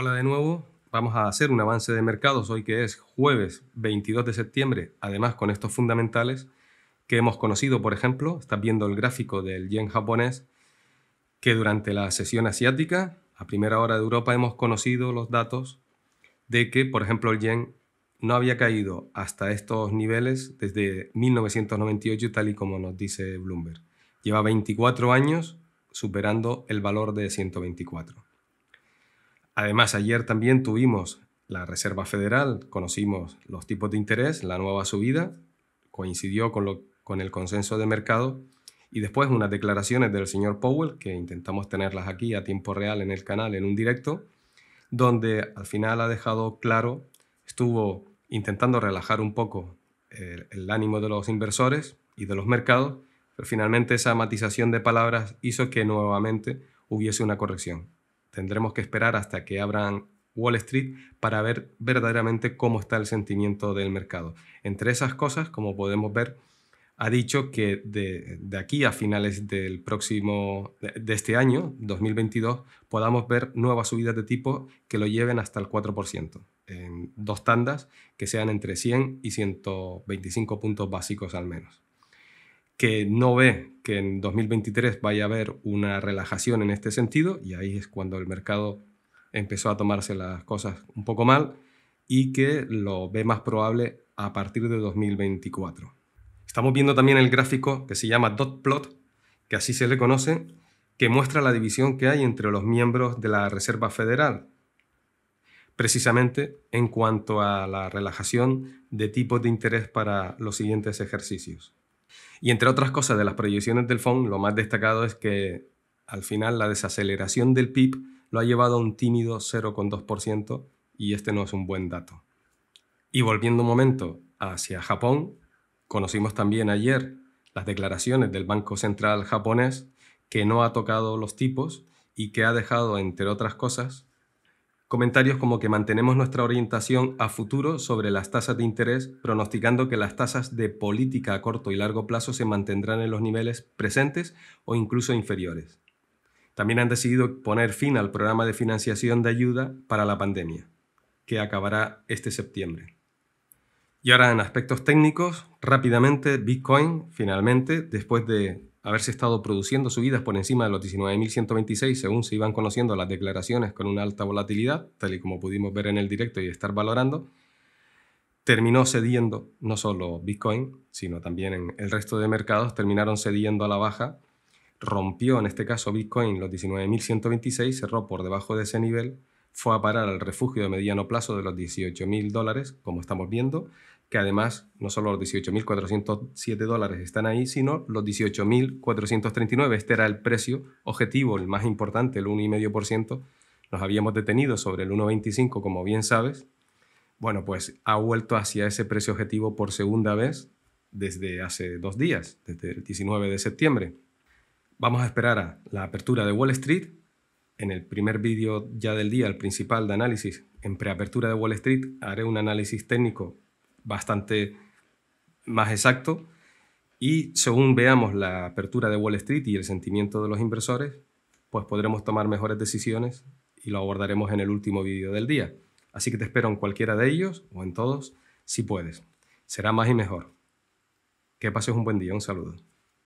Hola de nuevo, vamos a hacer un avance de mercados hoy que es jueves 22 de septiembre, además con estos fundamentales que hemos conocido, por ejemplo, estás viendo el gráfico del yen japonés, que durante la sesión asiática, a primera hora de Europa, hemos conocido los datos de que, por ejemplo, el yen no había caído hasta estos niveles desde 1998, tal y como nos dice Bloomberg. Lleva 24 años superando el valor de 124. Además, ayer también tuvimos la Reserva Federal, conocimos los tipos de interés, la nueva subida, coincidió con, el consenso de mercado y después unas declaraciones del señor Powell, que intentamos tenerlas aquí a tiempo real en el canal, en un directo, donde al final ha dejado claro, estuvo intentando relajar un poco el ánimo de los inversores y de los mercados, pero finalmente esa matización de palabras hizo que nuevamente hubiese una corrección tendremos que esperar hasta que abran Wall Street para ver verdaderamente cómo está el sentimiento del mercado. Entre esas cosas, como podemos ver, ha dicho que de, aquí a finales del próximo, de este año, 2022, podamos ver nuevas subidas de tipo que lo lleven hasta el 4%, en dos tandas que sean entre 100 y 125 puntos básicos al menos que no ve que en 2023 vaya a haber una relajación en este sentido, y ahí es cuando el mercado empezó a tomarse las cosas un poco mal, y que lo ve más probable a partir de 2024. Estamos viendo también el gráfico que se llama dot plot, que así se le conoce, que muestra la división que hay entre los miembros de la Reserva Federal, precisamente en cuanto a la relajación de tipos de interés para los siguientes ejercicios. Y entre otras cosas de las proyecciones del FON, lo más destacado es que al final la desaceleración del PIB lo ha llevado a un tímido 0,2% y este no es un buen dato. Y volviendo un momento hacia Japón, conocimos también ayer las declaraciones del Banco Central japonés que no ha tocado los tipos y que ha dejado, entre otras cosas, Comentarios como que mantenemos nuestra orientación a futuro sobre las tasas de interés, pronosticando que las tasas de política a corto y largo plazo se mantendrán en los niveles presentes o incluso inferiores. También han decidido poner fin al programa de financiación de ayuda para la pandemia, que acabará este septiembre. Y ahora en aspectos técnicos, rápidamente, Bitcoin finalmente, después de haberse estado produciendo subidas por encima de los 19.126 según se iban conociendo las declaraciones con una alta volatilidad, tal y como pudimos ver en el directo y estar valorando, terminó cediendo no solo Bitcoin, sino también en el resto de mercados terminaron cediendo a la baja, rompió en este caso Bitcoin los 19.126, cerró por debajo de ese nivel, fue a parar al refugio de mediano plazo de los 18.000 dólares, como estamos viendo, que además no solo los 18.407 dólares están ahí, sino los 18.439. Este era el precio objetivo, el más importante, el 1,5%. Nos habíamos detenido sobre el 1,25, como bien sabes. Bueno, pues ha vuelto hacia ese precio objetivo por segunda vez desde hace dos días, desde el 19 de septiembre. Vamos a esperar a la apertura de Wall Street. En el primer vídeo ya del día, el principal de análisis, en preapertura de Wall Street, haré un análisis técnico bastante más exacto y según veamos la apertura de Wall Street y el sentimiento de los inversores, pues podremos tomar mejores decisiones y lo abordaremos en el último vídeo del día. Así que te espero en cualquiera de ellos o en todos si puedes. Será más y mejor. Que pases un buen día. Un saludo.